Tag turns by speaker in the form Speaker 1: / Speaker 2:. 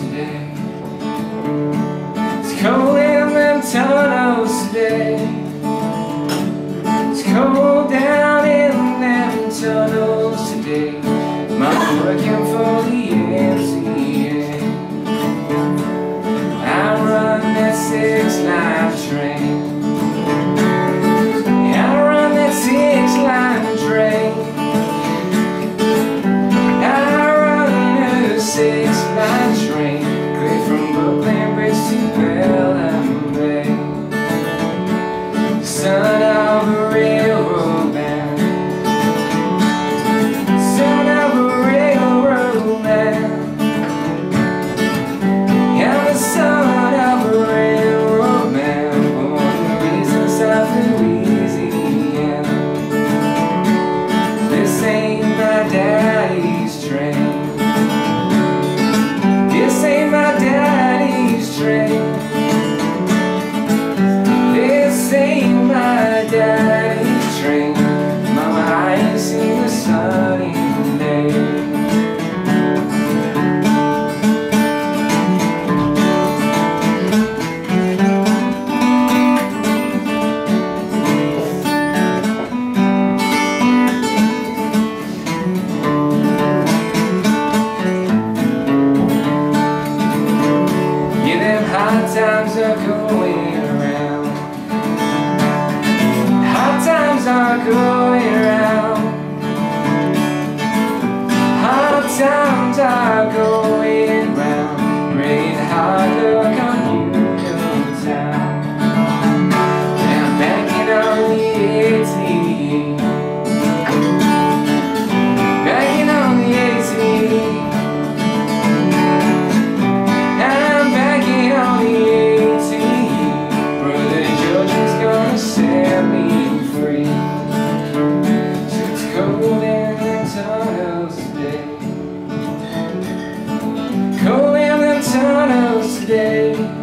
Speaker 1: today. It's cold in telling tunnels today. It's cold down in them tunnels today. I'm working for the MTA. I run that six-line train. sun. are going around. Hard times are going today.